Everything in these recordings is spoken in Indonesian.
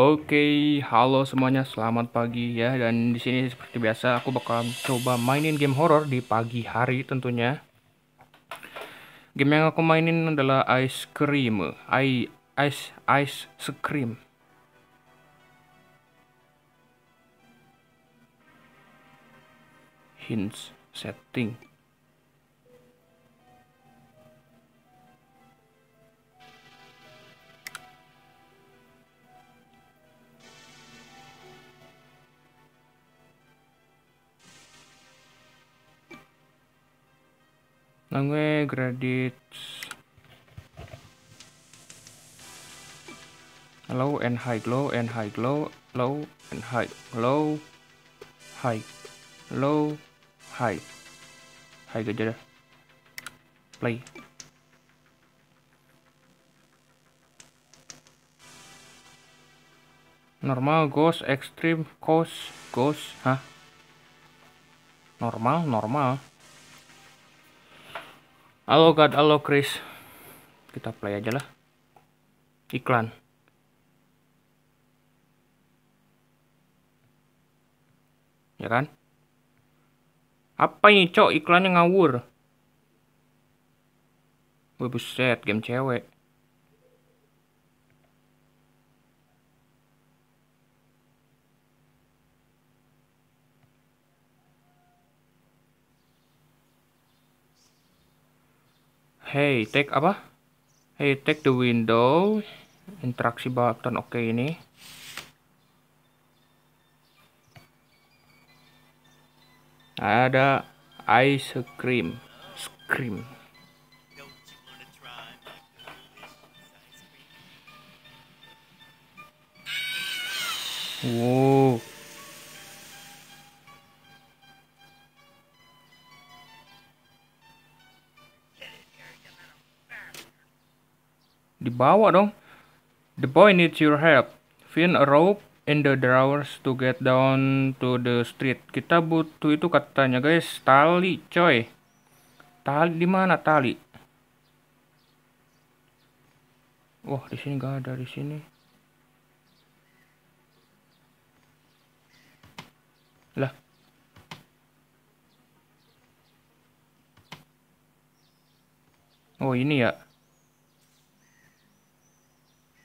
Oke, halo semuanya, selamat pagi ya. Dan di sini seperti biasa aku bakal coba mainin game horror di pagi hari tentunya. Game yang aku mainin adalah Ice Cream, I Ice Ice Scream. Hints setting. Langue credits low and high low and high low low and high low high low high. High aja dah. Play. Normal ghost extreme ghost ghost hah? Normal normal halo God halo Chris. Kita play aja lah. Iklan. Ya kan? Apa ini cok? Iklannya ngawur. Wih buset game cewek Hey, take apa? Hey, take the window. Interaksi button oke okay ini. Ada ice cream. Scream. Wow. Dibawa dong. The boy needs your help. Find a rope in the drawers to get down to the street. Kita butuh itu katanya guys, tali coy. Tali di mana tali? Wah, di sini gak ada di sini. Lah. Oh, ini ya.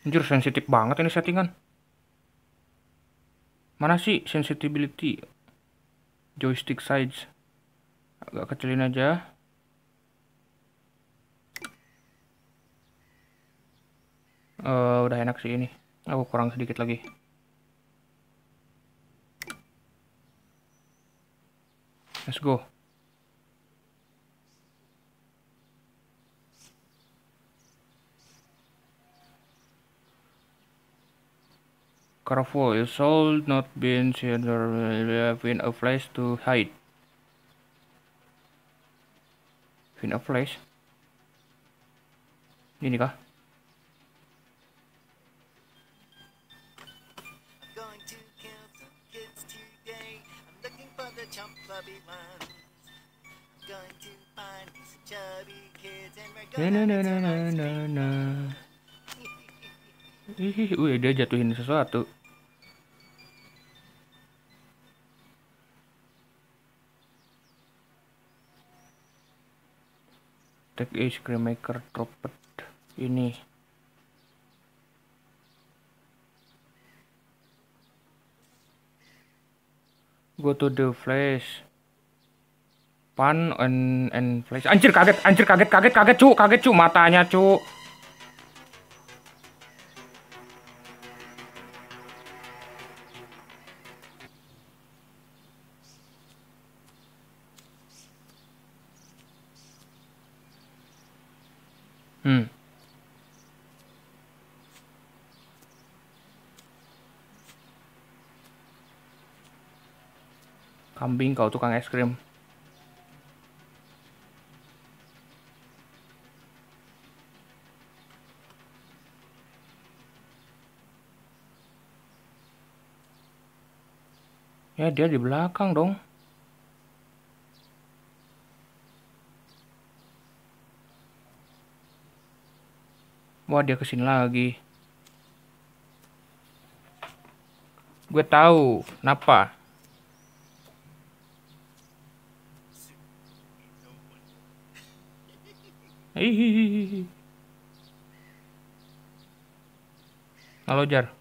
Anjir sensitif banget ini settingan. Mana sih sensitivity? Joystick size. Agak kecilin aja. Uh, udah enak sih ini. Aku kurang sedikit lagi. Let's go. Careful, you should not be in a place to hide. In a place? Ini kah? Na na na na na na na. Ih, wih dia jatuhin sesuatu. Take ice cream maker dropet ini. Go to the flash. Pan and and flash. Anjir kaget, anjir kaget, kaget, kaget cu, kaget cu matanya cu. Kambing kau tukang es krim. Ya dia di belakang dong. Wah dia ke sini lagi. Gue tahu. Kenapa? Hihihi. Halo Jar.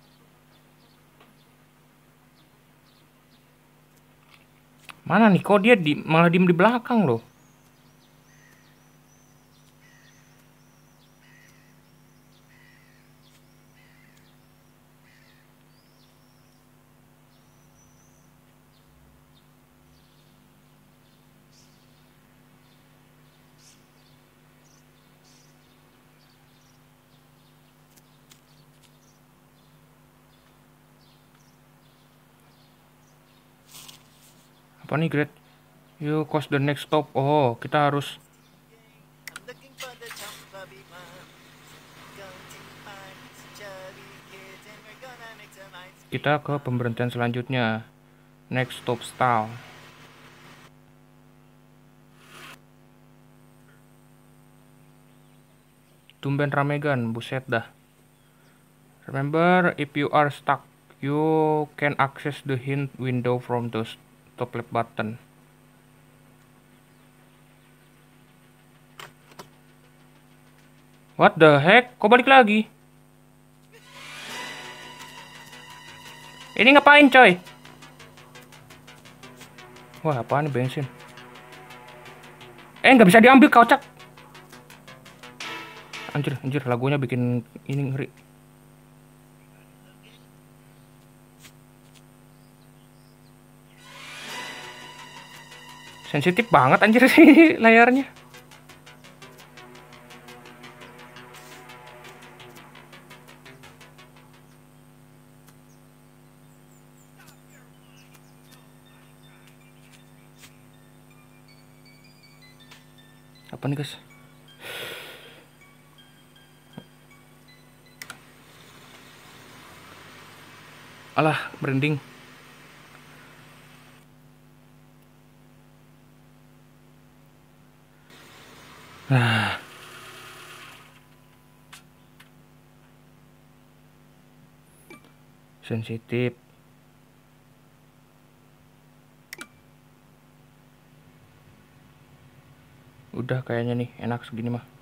Mana nih? Kok dia di, malah diem di belakang loh? Apa nih, Great? You cost the next stop. Oh, kita harus kita ke pemberhentian selanjutnya. Next stop style. Tumben ramegan, buset dah. Remember, if you are stuck, you can access the hint window from the top left button. What the heck? Kok balik lagi? Ini ngapain coy? Wah apaan nih bensin? Eh nggak bisa diambil kocak. Anjir anjir lagunya bikin ini ngeri. Sensitif banget anjir sih layarnya. Apa nih guys? Alah, merinding. Ah. Sensitif. Udah kayaknya nih, enak segini mah.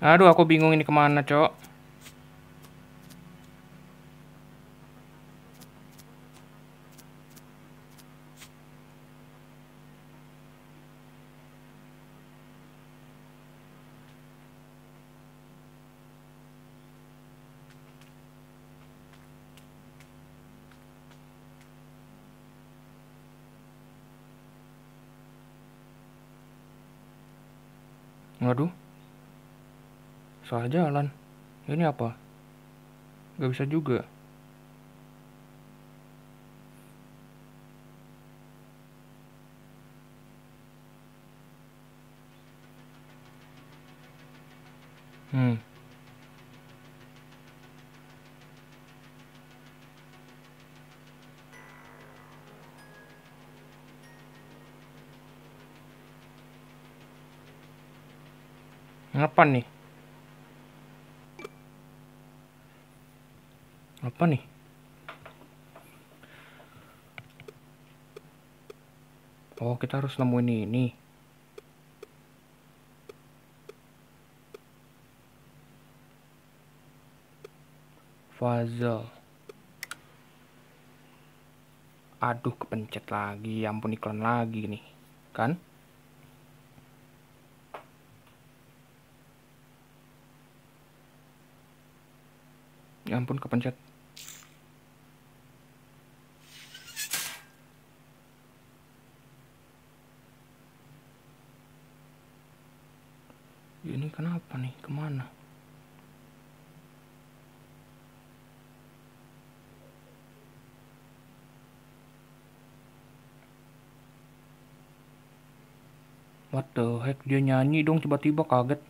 Aduh, aku bingung ini ke mana, Cok. Waduh. Salah jalan. Ini apa? Gak bisa juga. Hmm. Ngapa nih? Apa nih? Oh, kita harus nemuin ini. Puzzle. Aduh, kepencet lagi. Ya ampun iklan lagi nih. Kan? Ya ampun kepencet. Ini kenapa nih? Ke mana? What the heck? Dia nyanyi dong tiba-tiba kaget.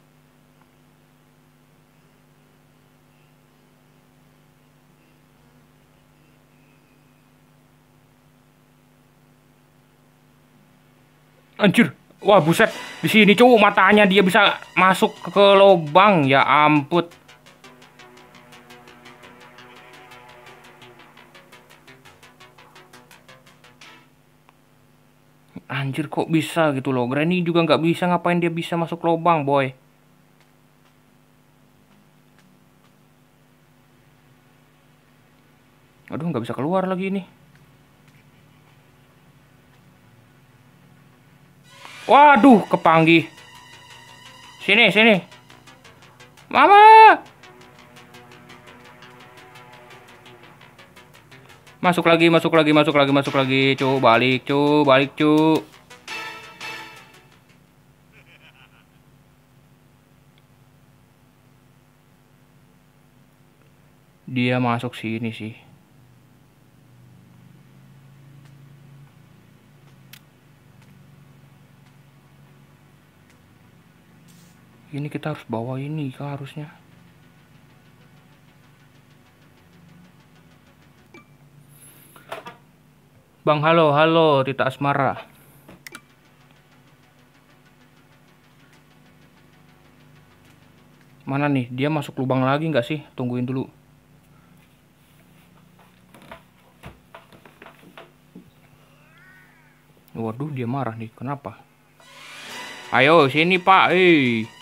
Anjir. Wah, buset. Di sini cowok matanya dia bisa masuk ke, lubang. Ya ampun. Anjir kok bisa gitu loh. Granny juga nggak bisa ngapain dia bisa masuk lubang, boy. Aduh, nggak bisa keluar lagi ini. Waduh, kepanggih. Sini, sini. Mama. Masuk lagi, masuk lagi, masuk lagi, masuk lagi. Cu, balik, cu, balik, cu. Dia masuk sini sih. Ini kita harus bawa ini kah harusnya. Bang, halo, halo, Tita Asmara. Mana nih? Dia masuk lubang lagi nggak sih? Tungguin dulu. Waduh, dia marah nih. Kenapa? Ayo, sini Pak. Eh.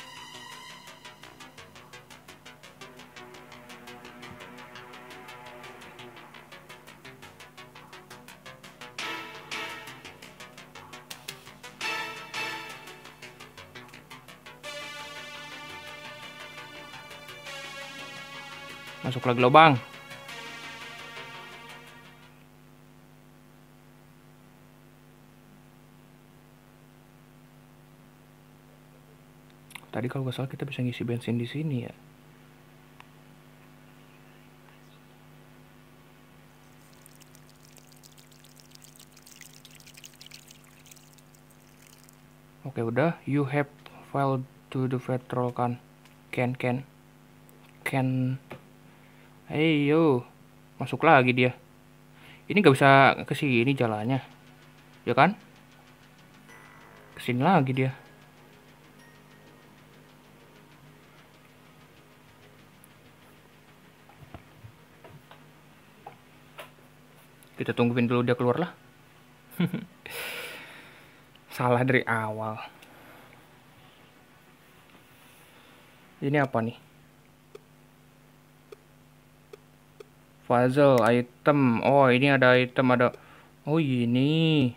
Lagi lubang. Tadi kalau nggak salah kita bisa ngisi bensin di sini ya. Oke udah, you have failed to the petrol can, can, can, can. Ayo, masuk lagi dia. Ini nggak bisa ke sini jalannya, ya kan? Ke sini lagi dia. Kita tungguin dulu dia keluar lah. Salah dari awal. Ini apa nih? Puzzle item. Oh, ini ada item ada. Oh, ini.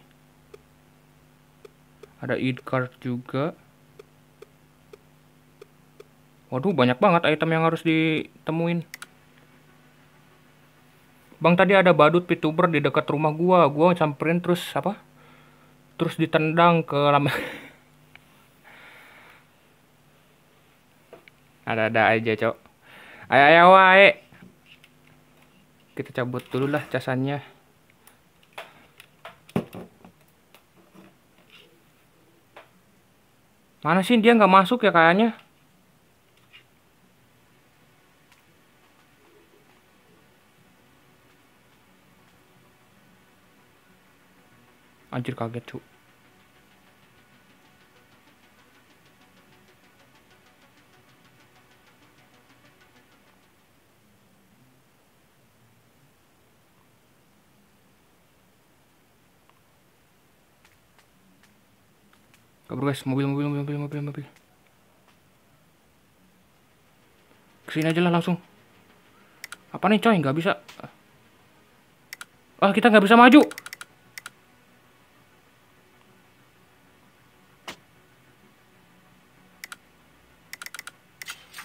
Ada id card juga. Waduh, banyak banget item yang harus ditemuin. Bang tadi ada badut pituber di dekat rumah gua. Gua samperin terus apa? Terus ditendang ke lama. Ada-ada aja, Cok. Ayo ayo wae. Kita cabut dulu lah casannya. Mana sih dia nggak masuk ya kayaknya? Anjir kaget cu. Kabur guys, mobil, mobil, mobil, mobil, mobil, mobil. Ke sini aja lah langsung. Apa nih coy, nggak bisa. Ah, kita nggak bisa maju.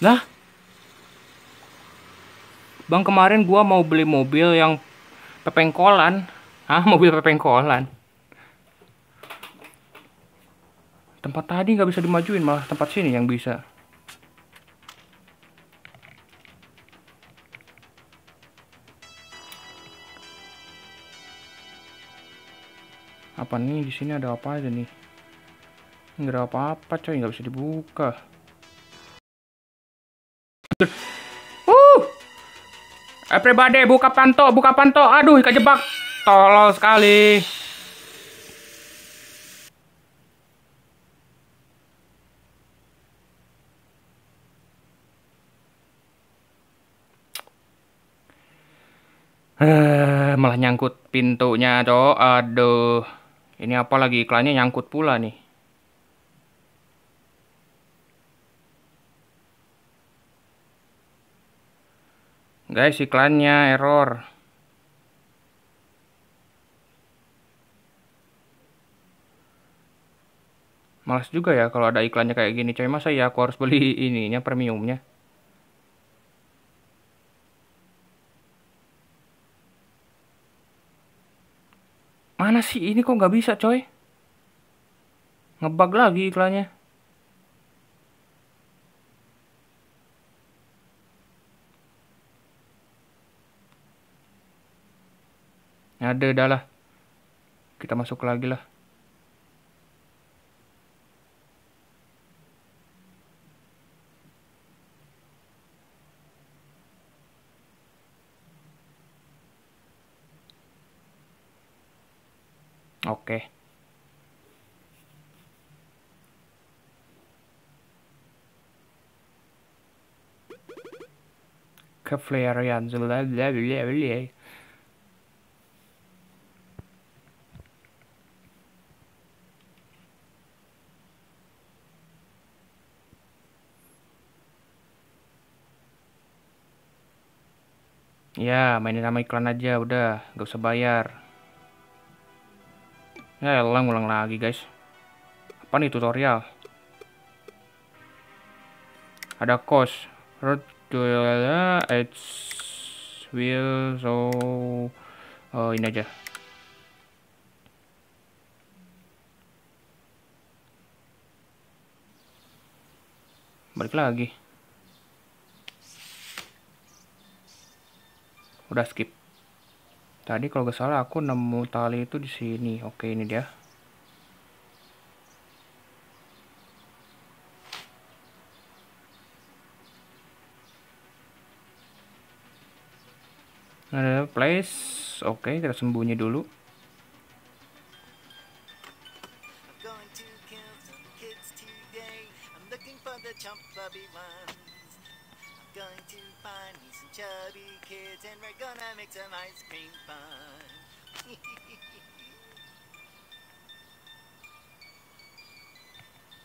Lah? Bang kemarin gua mau beli mobil yang pepengkolan. Hah, mobil pepengkolan. tempat tadi nggak bisa dimajuin malah tempat sini yang bisa. Apa nih di sini ada apa aja nih? Nggak ada apa-apa coy nggak bisa dibuka. Uh everybody buka panto buka panto aduh kejebak. Tolol sekali. Eh, malah nyangkut pintunya, cok. Aduh. Ini apa lagi iklannya nyangkut pula nih. Guys, iklannya error. Malas juga ya kalau ada iklannya kayak gini, coy. Masa ya aku harus beli ininya premiumnya? Mana sih ini kok nggak bisa, coy? Ngebug lagi iklannya. Ada dah lah. Kita masuk lagi lah. Oke. Keflerian Ya, mainin sama iklan aja, udah, gak usah bayar. Ya elah ngulang lagi guys. Apa nih tutorial? Ada cost Road to Edge Will So Oh ini aja. Balik lagi. Udah skip Tadi kalau gak salah aku nemu tali itu di sini. Oke, ini dia. Ada place. Oke, kita sembunyi dulu. Chubby kids and we're gonna make some ice cream fun.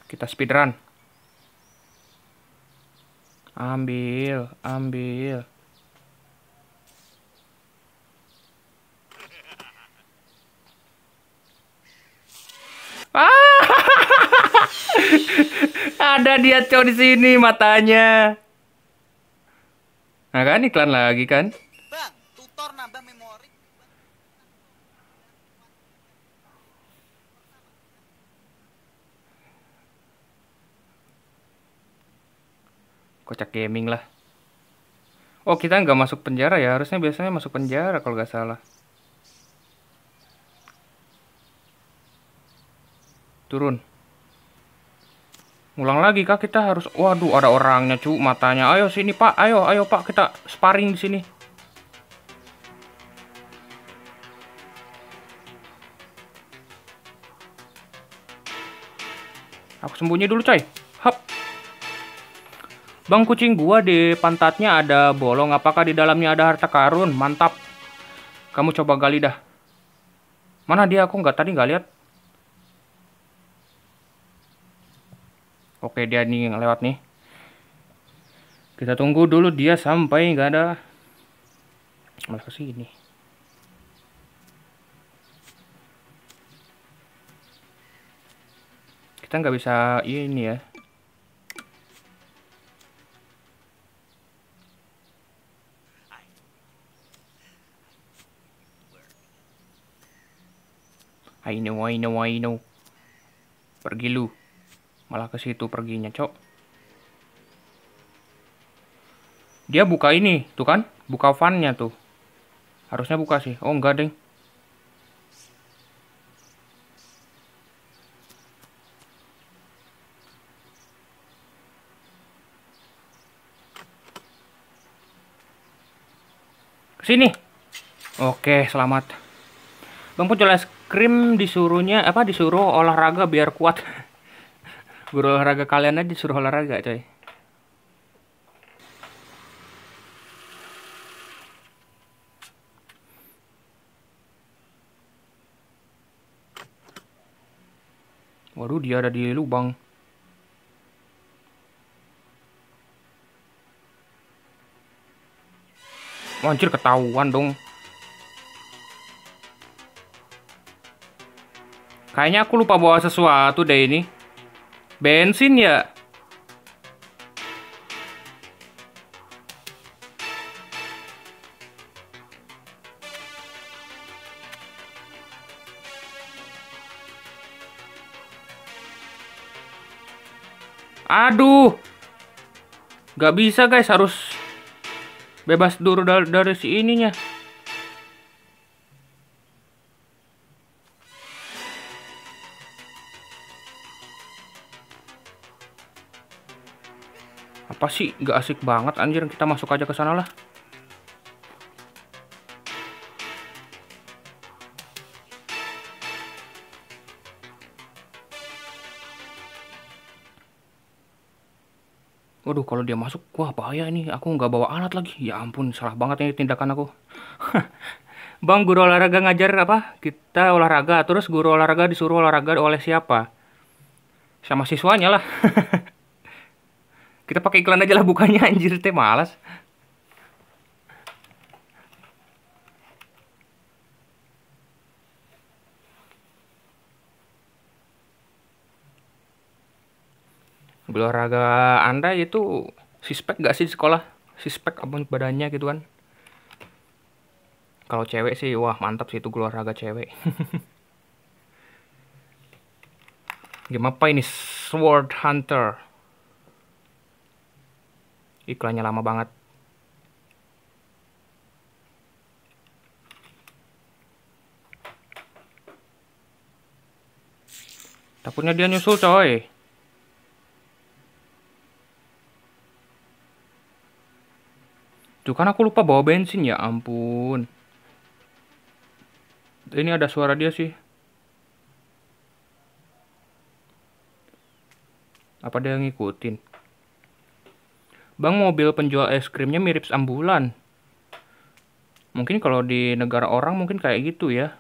Kita speedrun. Ambil, ambil. Ada dia cow di sini matanya. Nah kan iklan lagi kan? Bang, tutor nambah memori. Kocak gaming lah. Oh kita nggak masuk penjara ya? Harusnya biasanya masuk penjara kalau nggak salah. Turun. Ulang lagi kak kita harus. Waduh ada orangnya cu matanya. Ayo sini pak. Ayo ayo pak kita sparring di sini. Aku sembunyi dulu coy. Hap. Bang kucing gua di pantatnya ada bolong. Apakah di dalamnya ada harta karun? Mantap. Kamu coba gali dah. Mana dia? Aku nggak tadi nggak lihat. Oke dia nih yang lewat nih. Kita tunggu dulu dia sampai nggak ada. Malah ke sini. Kita nggak bisa ini ya. I know, I know, I know. Pergi lu malah ke situ perginya cok. Dia buka ini tuh kan? Buka fannya tuh. Harusnya buka sih. Oh enggak deng. Sini. Oke selamat. Bang pucul es krim disuruhnya apa disuruh olahraga biar kuat. Guru olahraga kalian aja disuruh olahraga, coy. Waduh, dia ada di lubang. Anjir ketahuan dong. Kayaknya aku lupa bawa sesuatu deh ini. Bensin ya? Aduh. Gak bisa guys, harus bebas dulu dari, dari si ininya. Apa sih? Gak asik banget anjir. Kita masuk aja ke sana lah. Waduh, kalau dia masuk, wah bahaya ini. Aku nggak bawa alat lagi. Ya ampun, salah banget ini tindakan aku. Bang, guru olahraga ngajar apa? Kita olahraga, terus guru olahraga disuruh olahraga oleh siapa? Sama siswanya lah. Kita pakai iklan aja lah bukannya anjir teh malas. olahraga Anda itu sispek gak sih di sekolah? Sispek apa badannya gitu kan? Kalau cewek sih, wah mantap sih itu olahraga cewek. Game apa ini? Sword Hunter. Iklannya lama banget. Takutnya dia nyusul coy. Tuh kan aku lupa bawa bensin ya ampun. Ini ada suara dia sih. Apa dia ngikutin? Bang mobil penjual es krimnya mirip ambulan. Mungkin kalau di negara orang mungkin kayak gitu ya.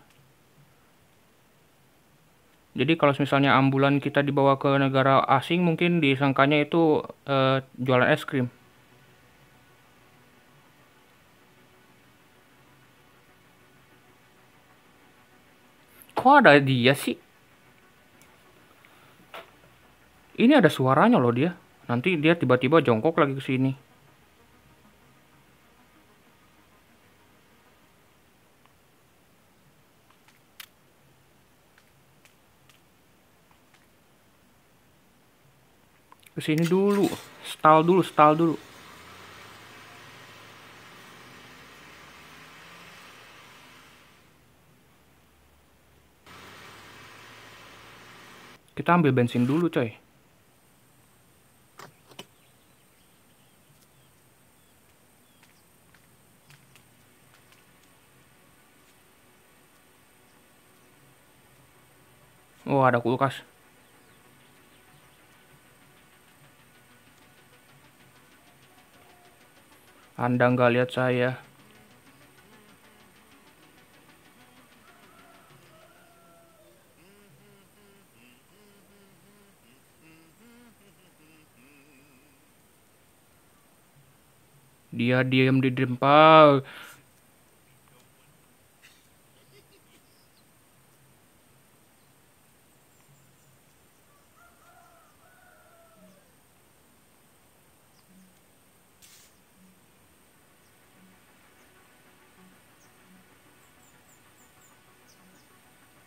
Jadi kalau misalnya ambulan kita dibawa ke negara asing mungkin disangkanya itu uh, jualan es krim. Kok ada dia sih? Ini ada suaranya loh dia. Nanti dia tiba-tiba jongkok lagi ke sini. Ke sini dulu. Stall dulu, stall dulu. Kita ambil bensin dulu, coy. Ada kulkas. Anda nggak lihat saya. Dia diam di depan.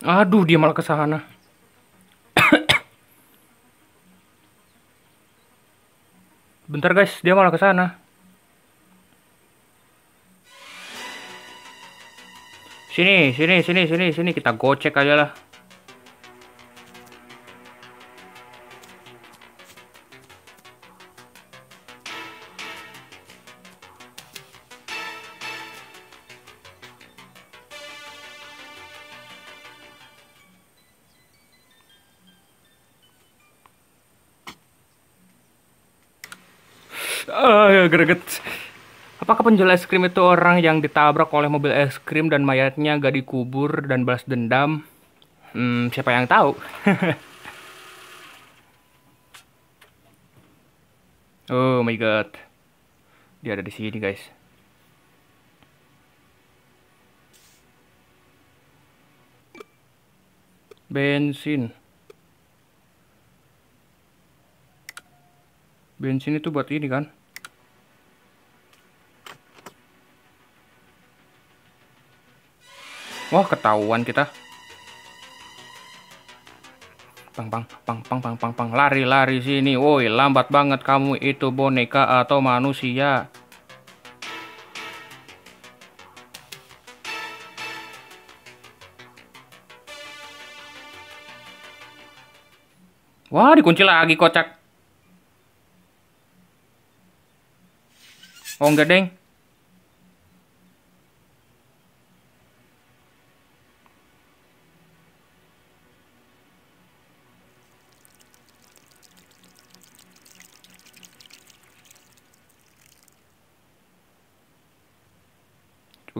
Aduh, dia malah ke sana. Bentar guys, dia malah ke sana. Sini, sini, sini, sini, sini kita gocek aja lah. Greget. Apakah penjual es krim itu orang yang ditabrak oleh mobil es krim dan mayatnya gak dikubur dan balas dendam? Hmm, siapa yang tahu? oh my god. Dia ada di sini, guys. Bensin. Bensin itu buat ini kan? Wah, ketahuan kita. Pang pang pang pang pang pang pang lari lari sini. Woi, lambat banget kamu itu boneka atau manusia. Wah, dikunci lagi kocak. Oh, enggak, Deng.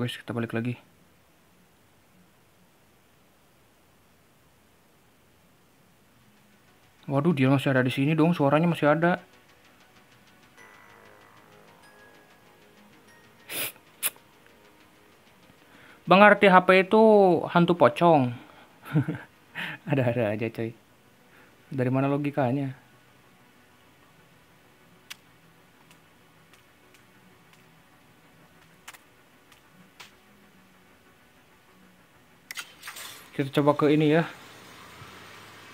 Guys, kita balik lagi. Waduh, dia masih ada di sini dong. Suaranya masih ada. Bang arti HP itu hantu pocong. Ada-ada aja coy. Dari mana logikanya? Kita coba ke ini ya.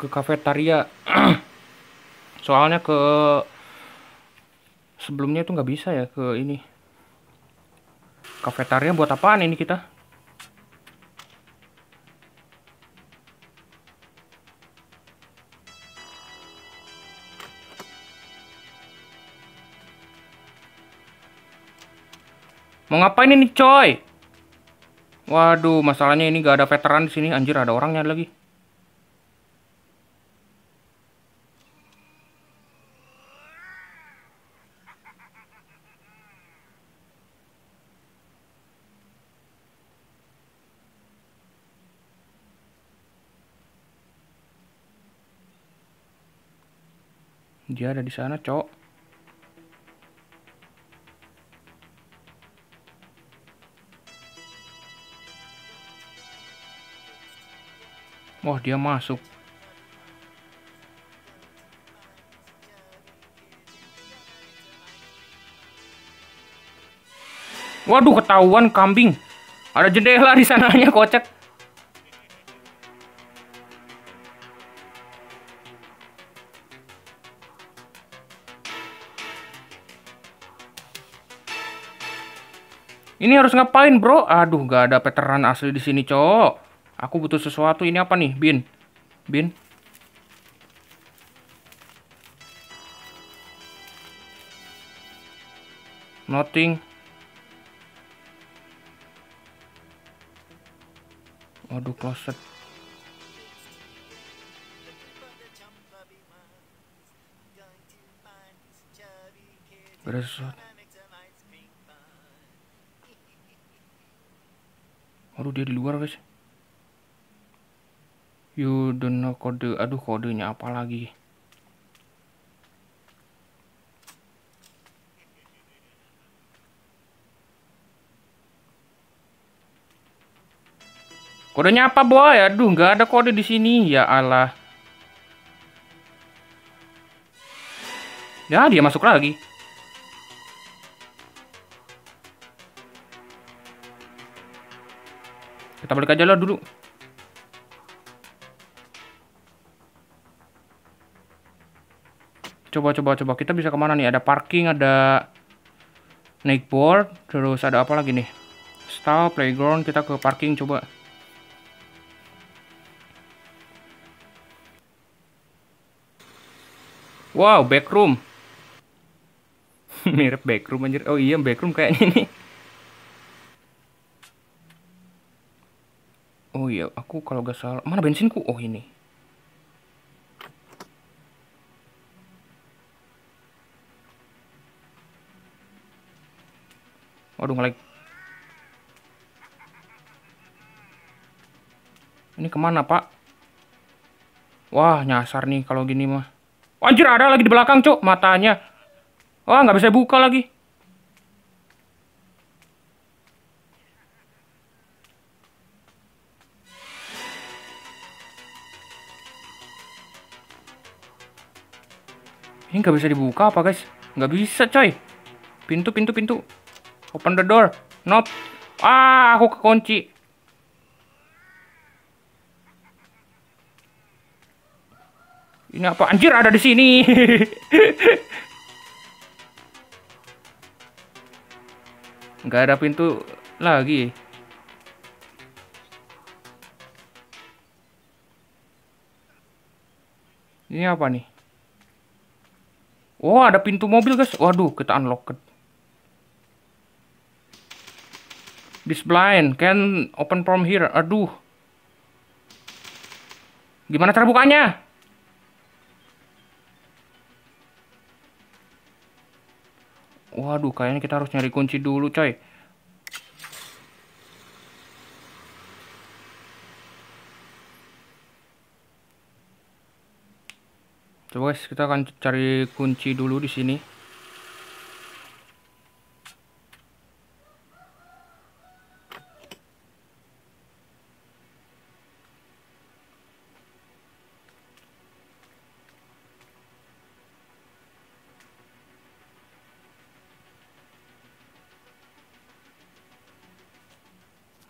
Ke kafetaria. Soalnya ke sebelumnya itu nggak bisa ya ke ini. Kafetaria buat apaan ini kita? Mau ngapain ini coy? Waduh, masalahnya ini gak ada veteran di sini. Anjir, ada orangnya lagi. Dia ada di sana, cok. Wah, dia masuk. Waduh, ketahuan kambing. Ada jendela di sananya, kocak. Ini harus ngapain, bro? Aduh, gak ada veteran asli di sini, cok. Aku butuh sesuatu. Ini apa nih, Bin? Bin? Nothing. Waduh, closet. Sesuatu. Waduh, dia di luar, guys. You don't know kode. Aduh, kodenya apa lagi? Kodenya apa, boy? Aduh, nggak ada kode di sini. Ya Allah. Ya, dia masuk lagi. Kita balik aja lah dulu. Coba coba coba kita bisa ke mana nih? Ada parking, ada naik board, terus ada apa lagi nih? Style playground, kita ke parking coba. Wow, backroom. Mirip backroom anjir. Oh iya, backroom kayaknya nih. Oh iya, aku kalau gak salah, mana bensinku? Oh ini. Waduh, ngelag. Ini ke mana, Pak? Wah, nyasar nih kalau gini mah. Anjir, ada lagi di belakang, Cuk, matanya. Wah, nggak bisa buka lagi. Ini nggak bisa dibuka apa, guys? Nggak bisa, coy. Pintu, pintu, pintu. Open the door. Not. Ah, aku kekunci. Ini apa? Anjir, ada di sini. Nggak ada pintu lagi. Ini apa nih? Oh, ada pintu mobil, guys. Waduh, kita unlock. This blind can open from here. Aduh. Gimana cara bukanya? Waduh, kayaknya kita harus nyari kunci dulu, coy. Coba guys, kita akan cari kunci dulu di sini.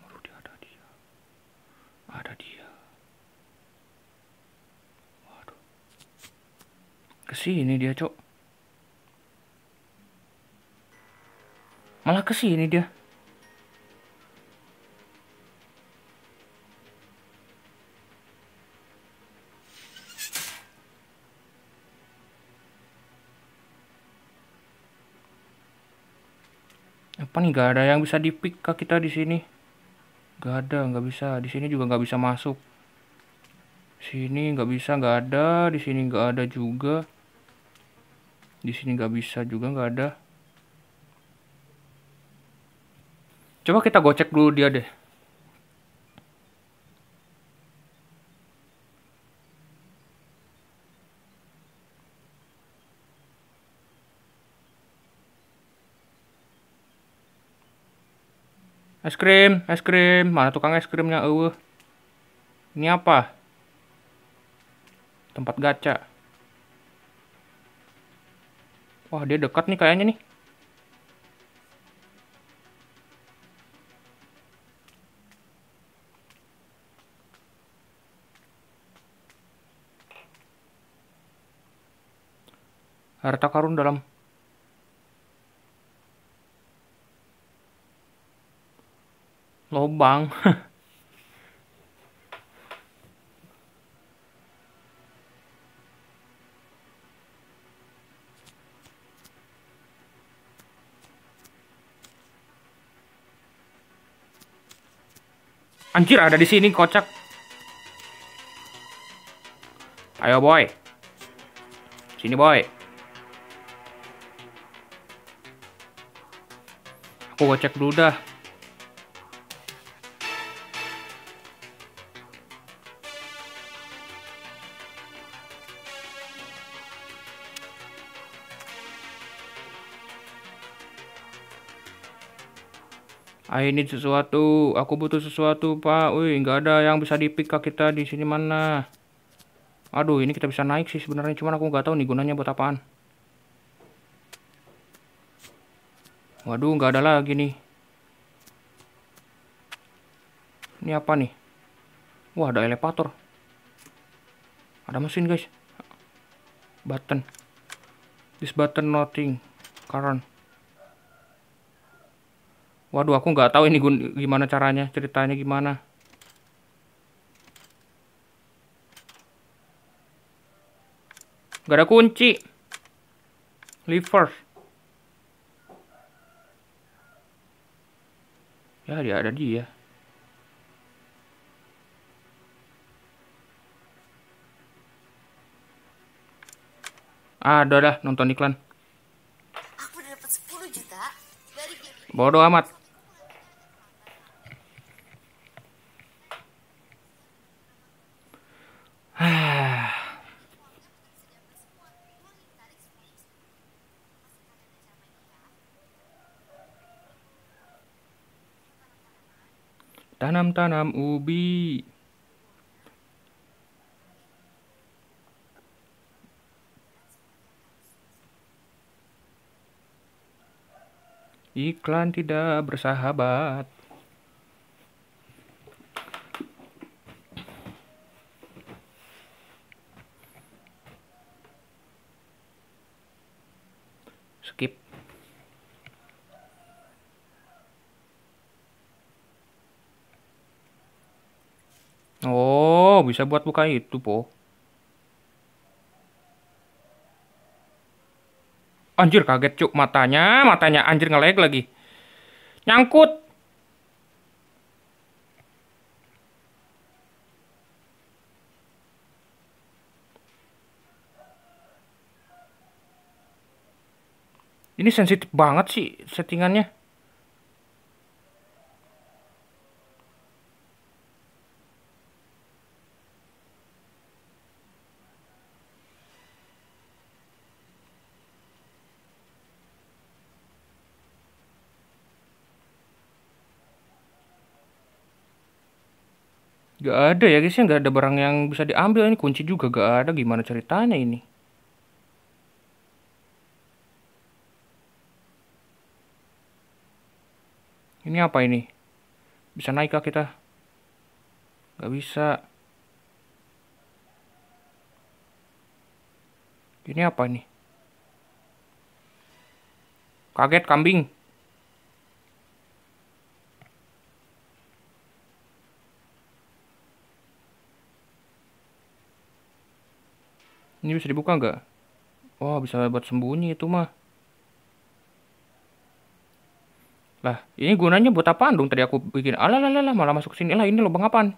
Waduh, ada dia. Ada dia. Waduh. Ke sini dia, Cok. Malah ke sini dia. Apa nih gak ada yang bisa dipick ke kita di sini? Gak ada, nggak bisa. Di sini juga nggak bisa masuk. Sini nggak bisa, nggak ada. Di sini nggak ada juga. Di sini nggak bisa juga, nggak ada. Coba kita gocek dulu dia deh. Es krim, es krim. Mana tukang es krimnya? Uh. Ini apa? Tempat gacha. Wah, dia dekat nih kayaknya nih. Harta karun dalam lobang. Anjir ada di sini kocak. Ayo boy. Sini boy. Aku gocek dulu dah. I need sesuatu. Aku butuh sesuatu, Pak. Wih, nggak ada yang bisa dipick ke kita di sini mana. Aduh, ini kita bisa naik sih sebenarnya. Cuman aku nggak tahu nih gunanya buat apaan. Waduh, nggak ada lagi nih. Ini apa nih? Wah, ada elevator. Ada mesin, guys. Button. This button nothing. Current. Waduh, aku nggak tahu ini gimana caranya, ceritanya gimana. Gak ada kunci. Lever. Ya, dia ada dia. Ah, udah dah nonton iklan. Aku udah dapat 10 juta. Bodoh amat. Tanam-tanam ubi. Iklan tidak bersahabat. Skip. Oh, bisa buat buka itu, Po. Anjir, kaget, Cuk. Matanya, matanya anjir ngelag lagi. Nyangkut. Ini sensitif banget sih settingannya. Gak ada ya guys ya, gak ada barang yang bisa diambil ini kunci juga gak ada gimana ceritanya ini. Ini apa ini? Bisa naik kah kita? Gak bisa. Ini apa ini? Kaget kambing. Ini bisa dibuka nggak? Wah, bisa buat sembunyi itu mah. Lah, ini gunanya buat apaan dong tadi aku bikin? Alah, lah, lah, malah masuk ke sini. Lah, ini lubang apaan?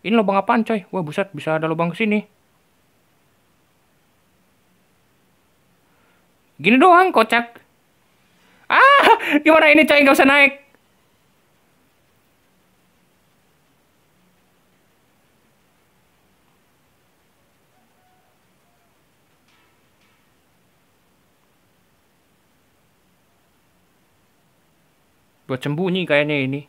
Ini lubang apaan, coy? Wah, buset, bisa ada lubang ke sini. Gini doang, kocak. Ah, gimana ini, coy? Nggak usah naik. Buat sembunyi kayaknya ini.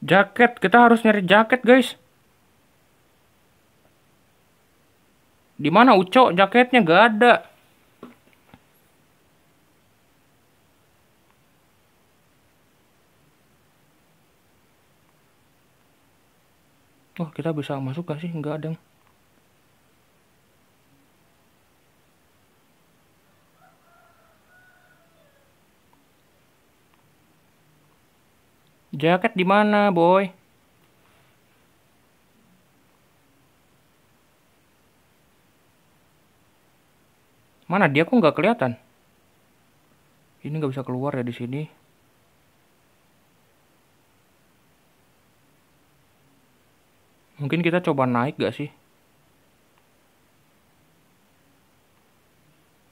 Jaket, kita harus nyari jaket, guys. Di mana Ucok jaketnya gak ada. Oh, kita bisa masuk gak sih? Enggak ada. Jaket di mana, boy? Mana dia kok nggak kelihatan? Ini nggak bisa keluar ya di sini. Mungkin kita coba naik gak sih?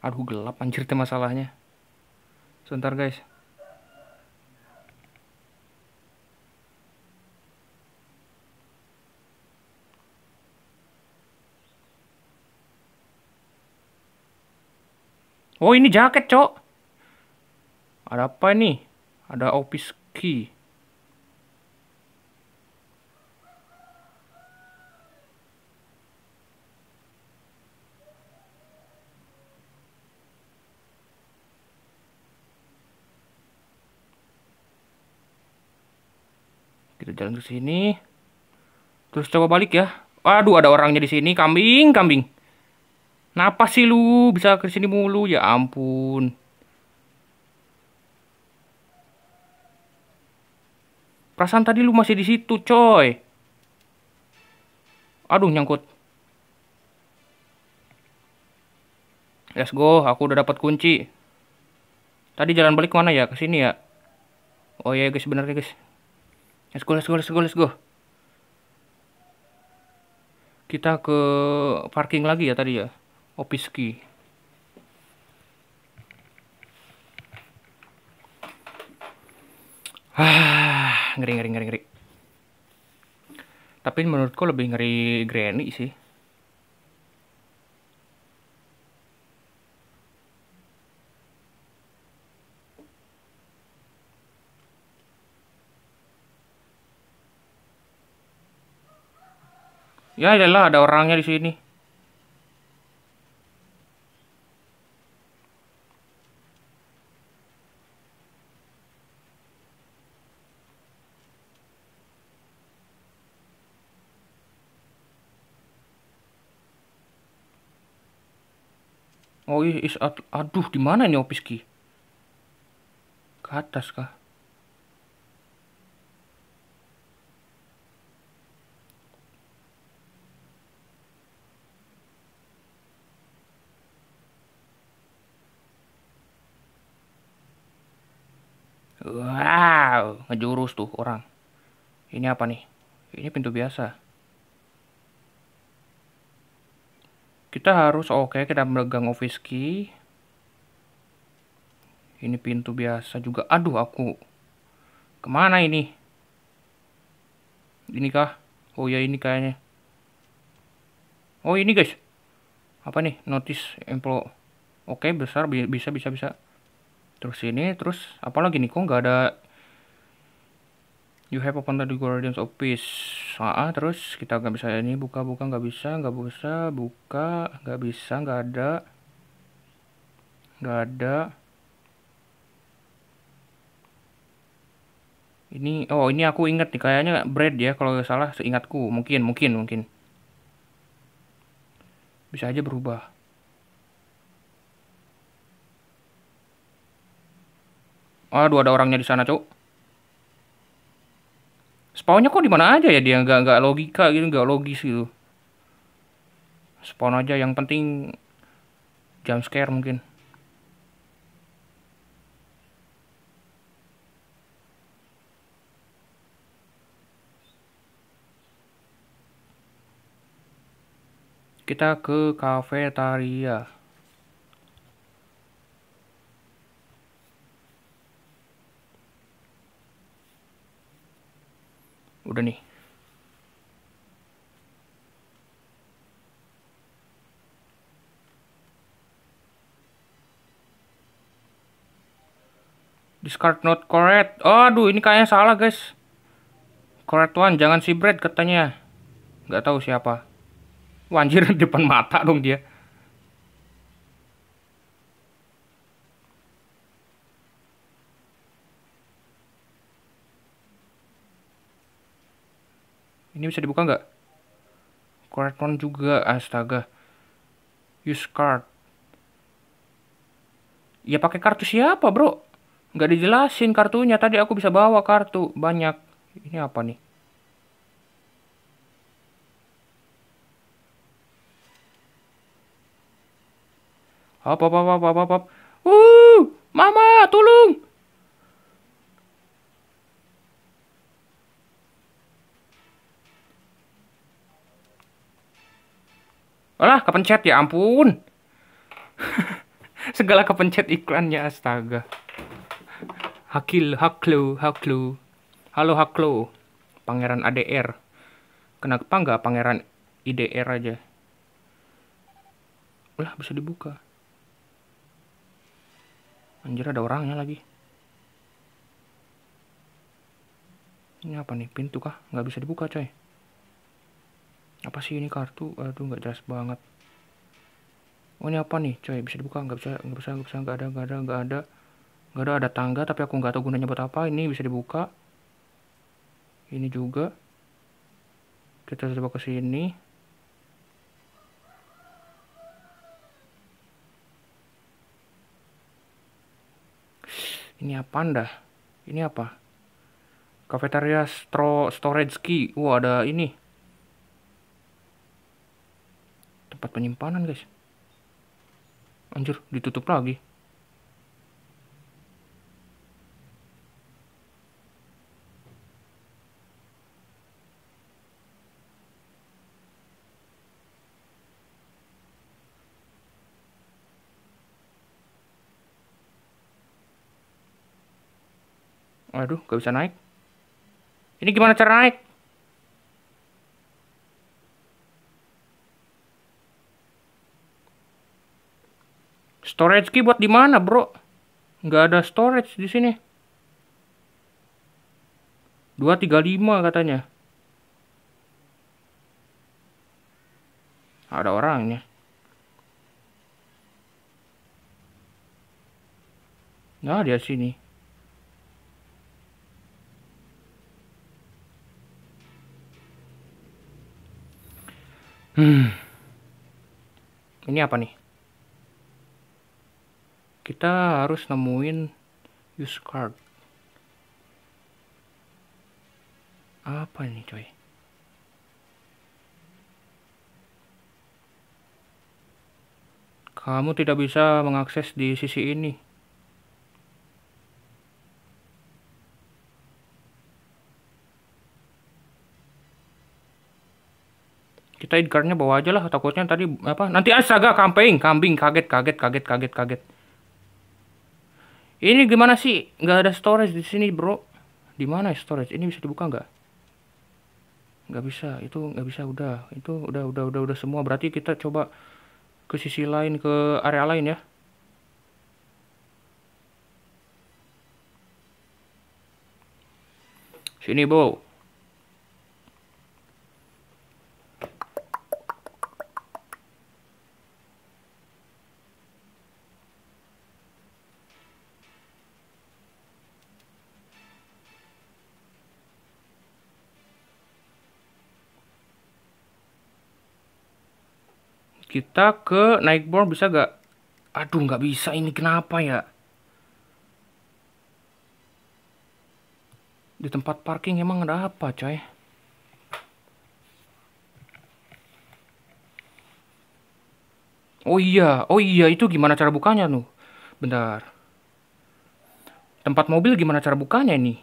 Aduh gelap anjir teh masalahnya. Sebentar guys. Oh ini jaket cok. Ada apa nih? Ada office key. Kita jalan ke sini. Terus coba balik ya. Aduh, ada orangnya di sini. Kambing, kambing. Napa sih lu bisa ke sini mulu? Ya ampun. Perasaan tadi lu masih di situ, coy. Aduh, nyangkut. Let's go, aku udah dapat kunci. Tadi jalan balik mana ya? Ke sini ya? Oh iya guys, bener ya guys. Let's go, let's go, let's go, let's go. Kita ke parking lagi ya tadi ya. Opiski. Ah, ngeri, ngeri, ngeri, ngeri. Tapi menurutku lebih ngeri Granny sih. Ya, iyalah ada orangnya di sini. Oh, is aduh di mana ini Opiski? Ke atas kah? Wow, ngejurus tuh orang. Ini apa nih? Ini pintu biasa. Kita harus oke, okay, kita memegang office key. Ini pintu biasa juga. Aduh, aku ke mana ini? Ini kah? Oh ya ini kayaknya. Oh ini guys. Apa nih? Notice emplo. Oke, okay, besar bisa bisa bisa terus ini terus apa lagi nih kok nggak ada you have opened the guardians office. Ah terus kita nggak bisa ini buka buka nggak bisa nggak bisa buka nggak bisa nggak ada nggak ada. Ini oh ini aku inget nih kayaknya bread ya kalau salah seingatku. Mungkin mungkin mungkin. Bisa aja berubah Aduh ada orangnya di sana, Cuk. Spawnnya kok di mana aja ya dia nggak nggak logika gitu, nggak logis gitu. Spawn aja yang penting jump scare mungkin. Kita ke kafetaria. Udah nih. Discard not correct. Aduh, ini kayaknya salah, guys. Correct one, jangan si Brad katanya. Gak tahu siapa. Wanjir depan mata dong dia. Ini bisa dibuka nggak? Karton juga, astaga. Use card. Ya pakai kartu siapa, bro? Nggak dijelasin kartunya. Tadi aku bisa bawa kartu banyak. Ini apa nih? Apa apa apa apa apa. Uh, mama, tolong. Alah, kepencet ya ampun. Segala kepencet iklannya astaga. Hakil, Haklo, Haklo. Halo Haklo. Pangeran ADR. Kenapa nggak pangeran IDR aja? Lah, bisa dibuka. Anjir ada orangnya lagi. Ini apa nih? Pintu kah? Nggak bisa dibuka coy apa sih ini kartu? Aduh nggak jelas banget. Oh ini apa nih? Coy bisa dibuka? Nggak bisa nggak bisa nggak bisa nggak ada nggak ada nggak ada. Nggak ada ada tangga tapi aku nggak tahu gunanya buat apa. Ini bisa dibuka. Ini juga. Kita coba ke sini. Ini apa anda ini apa? Cafeteria storage key. Wah ada ini tempat penyimpanan guys anjir ditutup lagi Aduh, gak bisa naik. Ini gimana cara naik? Storage key buat di mana, bro? Nggak ada storage di sini. 235 katanya. Ada orangnya. Nah, dia sini. Hmm. Ini apa nih? Kita harus nemuin use card. Apa ini, coy? Kamu tidak bisa mengakses di sisi ini. Kita idgarnya bawa aja lah, takutnya tadi apa? Nanti astaga kambing, kambing kaget, kaget, kaget, kaget, kaget. Ini gimana sih? Nggak ada storage di sini, bro. Di mana storage? Ini bisa dibuka nggak? Nggak bisa. Itu nggak bisa. Udah. Itu udah, udah, udah, udah semua. Berarti kita coba ke sisi lain, ke area lain ya. Sini, Bo. Kita ke naik board bisa gak? Aduh nggak bisa ini kenapa ya? Di tempat parking emang ada apa coy? Oh iya, oh iya itu gimana cara bukanya tuh? Bentar. Tempat mobil gimana cara bukanya ini?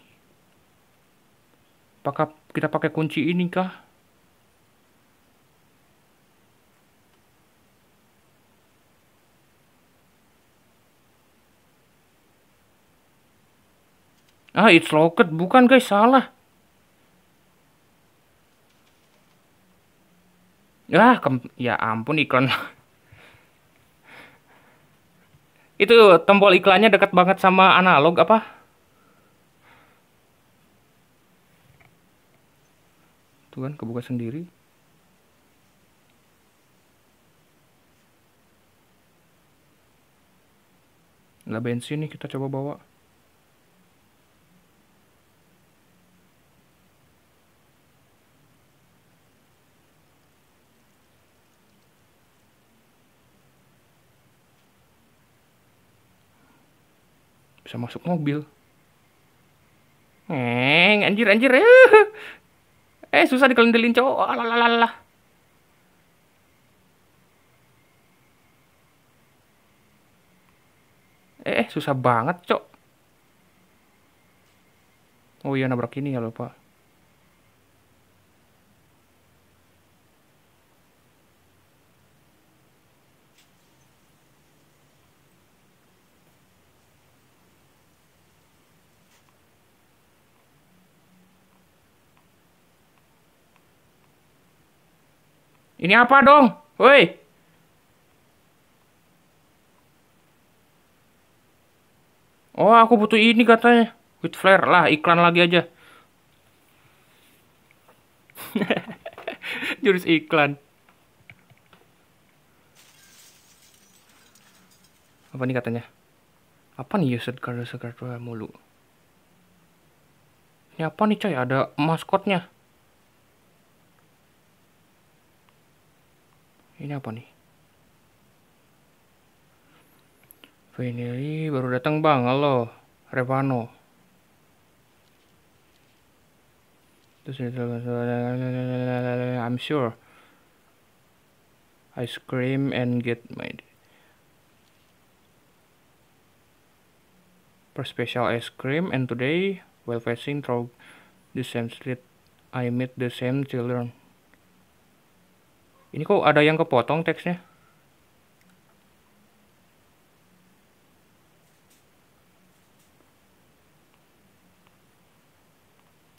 Apakah kita pakai kunci ini kah? Ah, it's locked. Bukan, guys. Salah. Ah, kem ya ampun iklan. Itu tombol iklannya dekat banget sama analog apa? Tuh kan kebuka sendiri. Nggak bensin nih kita coba bawa. Bisa masuk mobil. Neng, anjir anjir. Eh, eh susah dikelindelin cowok. Alalala eh susah banget cok. Oh iya nabrak ini ya lupa Ini apa dong? Woi. Oh, aku butuh ini katanya. With flare lah, iklan lagi aja. Jurus iklan. Apa nih katanya? Apa nih used card card mulu? Ini apa nih coy? Ada maskotnya. Ini apa nih? Finally baru datang bang, halo Revano. I'm sure. I scream and get my per special ice cream and today while passing through the same street I meet the same children. Ini kok ada yang kepotong teksnya?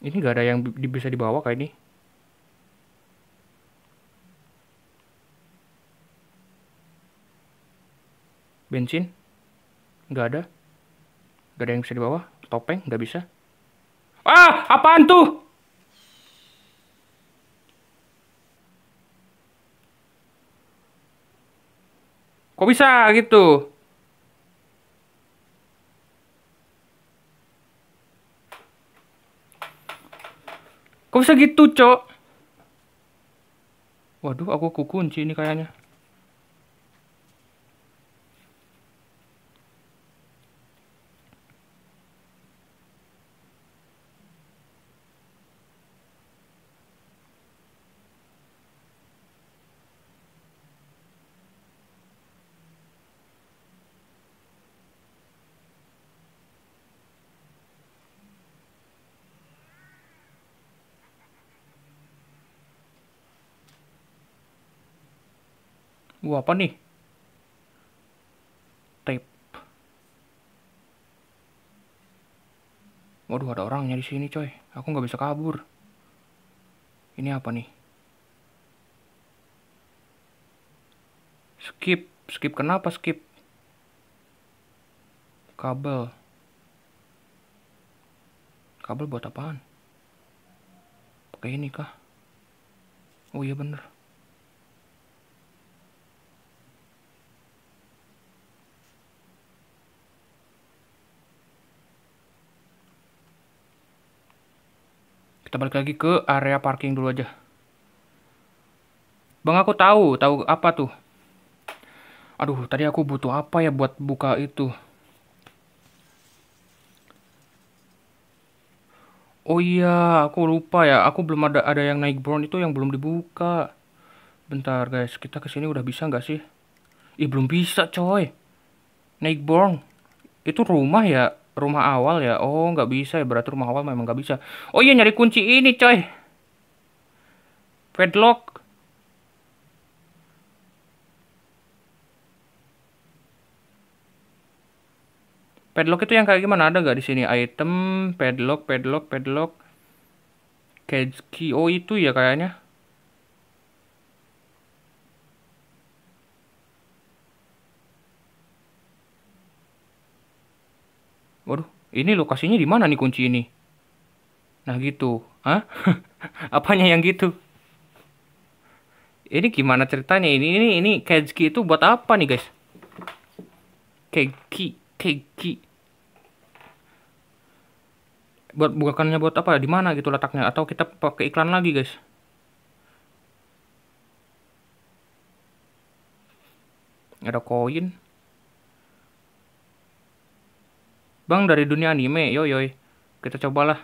Ini gak ada yang bi- bisa dibawa kayak ini. Bensin? Gak ada. Gak ada yang bisa dibawa. Topeng? Gak bisa. Ah! Apaan tuh? Kok bisa gitu? Kok bisa gitu, Cok? Waduh, aku kukunci ini kayaknya. Wah, apa nih? Tape. Waduh, ada orangnya di sini, coy. Aku nggak bisa kabur. Ini apa nih? Skip. Skip kenapa skip? Kabel. Kabel buat apaan? Pakai ini kah? Oh iya bener. Kita balik lagi ke area parking dulu aja. Bang aku tahu, tahu apa tuh? Aduh, tadi aku butuh apa ya buat buka itu? Oh iya, aku lupa ya. Aku belum ada ada yang naik brown itu yang belum dibuka. Bentar guys, kita ke sini udah bisa nggak sih? Ih belum bisa coy. Naik brown. Itu rumah ya? Rumah awal ya? Oh nggak bisa ya, berarti rumah awal memang nggak bisa. Oh iya nyari kunci ini coy. Padlock. Padlock itu yang kayak gimana? Ada nggak di sini? Item, padlock, padlock, padlock. Cage key. Oh itu ya kayaknya. Waduh, ini lokasinya di mana nih kunci ini? Nah gitu. Hah? Apanya yang gitu? Ini gimana ceritanya? Ini ini ini key itu buat apa nih, guys? Cage key. Buat bukannya buat apa? Di mana gitu letaknya? Atau kita pakai iklan lagi, guys? Ada koin. Bang dari dunia anime, yo yoy. Kita cobalah.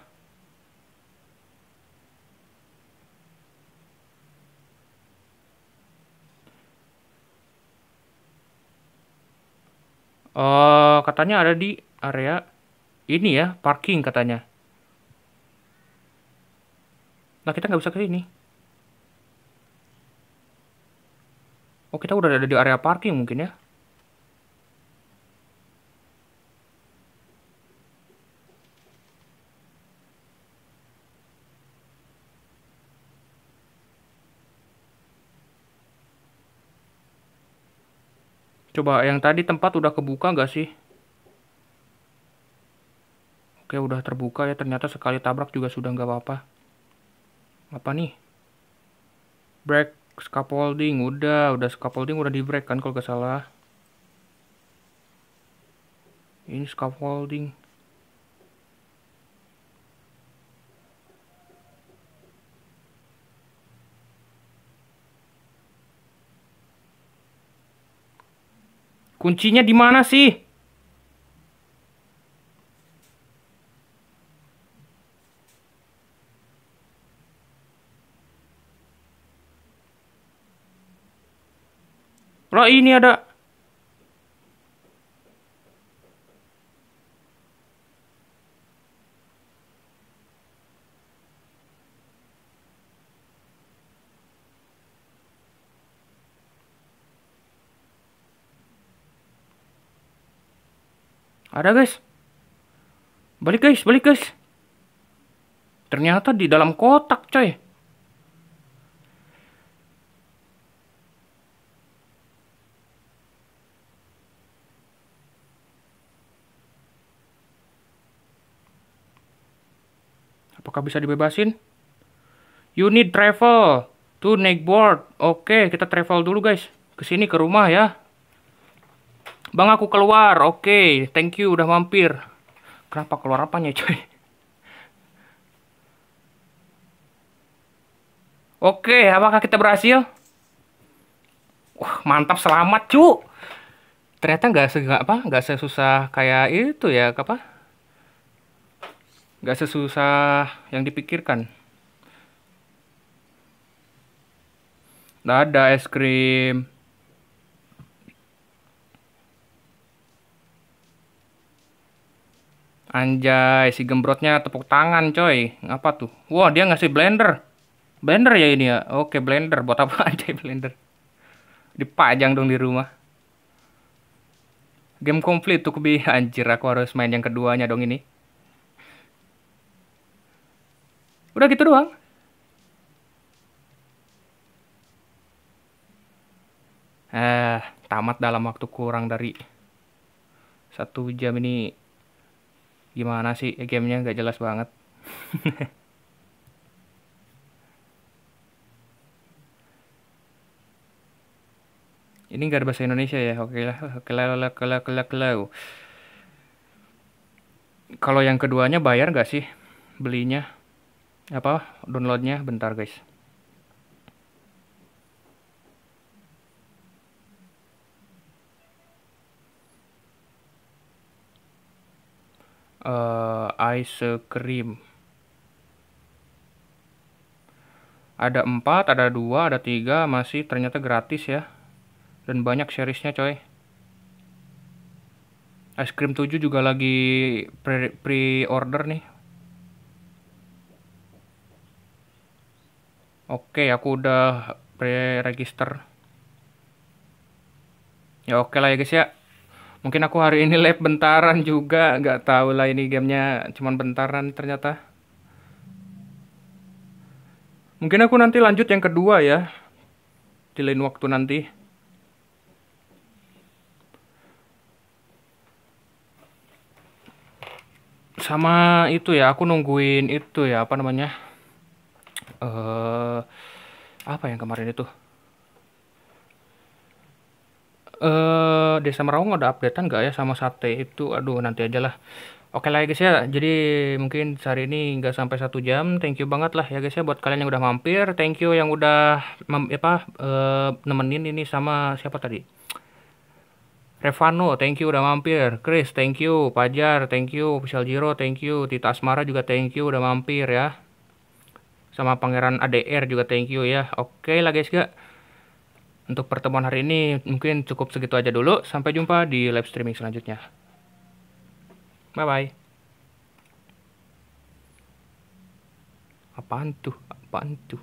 Oh, katanya ada di area ini ya, parking katanya. Nah, kita nggak bisa ke sini. Oh, kita udah ada di area parking mungkin ya. Coba yang tadi tempat udah kebuka nggak sih? Oke, udah terbuka ya. Ternyata sekali tabrak juga sudah nggak apa-apa. Apa nih? Break scaffolding. Udah, udah scaffolding udah di break kan kalau nggak salah. Ini scaffolding. Kuncinya di mana sih? Lah ini ada. Ada guys. Balik guys, balik guys. Ternyata di dalam kotak, coy. Apakah bisa dibebasin? You need travel to board. Oke, kita travel dulu guys. Ke sini ke rumah ya. Bang aku keluar. Oke, thank you udah mampir. Kenapa keluar apanya coy? Oke, apakah kita berhasil? Wah, mantap selamat, cu. Ternyata nggak se apa, nggak sesusah kayak itu ya, apa? Gak sesusah yang dipikirkan. Nggak ada es krim. Anjay, si gembrotnya tepuk tangan coy. Ngapa tuh? Wah, dia ngasih blender. Blender ya ini ya? Oke, blender. Buat apa aja blender? Dipajang dong di rumah. Game komplit tuh kebi. Anjir, aku harus main yang keduanya dong ini. Udah gitu doang. Eh, tamat dalam waktu kurang dari satu jam ini. Gimana sih? Gamenya nggak jelas banget. ini nggak ada bahasa Indonesia ya? Oke lah oke lah oke lah oke lah oke lah. Kalau yang keduanya bayar nggak sih belinya? Apa downloadnya? Bentar guys uh, ice cream ada empat ada dua ada tiga masih ternyata gratis ya dan banyak seriesnya coy ice cream 7 juga lagi pre-order nih Oke, aku udah pre-register. Ya oke lah ya guys ya. Mungkin aku hari ini live bentaran juga, nggak tahu lah ini gamenya cuman bentaran ternyata. Mungkin aku nanti lanjut yang kedua ya. Di lain waktu nanti. Sama itu ya, aku nungguin itu ya, apa namanya? uh, apa yang kemarin itu? Uh, Desa Merawang ada updatean nggak ya sama sate itu? Aduh, nanti aja lah. Oke lah ya guys ya, jadi mungkin hari ini nggak sampai satu jam. Thank you banget lah ya guys ya buat kalian yang udah mampir. Thank you yang udah mem, apa uh, nemenin ini sama siapa tadi? Revano, thank you udah mampir. Chris, thank you. Pajar, thank you. Official Jiro, thank you. Tita Asmara juga thank you udah mampir ya sama pangeran ADR juga thank you ya oke lah guys gak untuk pertemuan hari ini mungkin cukup segitu aja dulu. Sampai jumpa di live streaming selanjutnya. Bye bye apaan tuh? Apaan tuh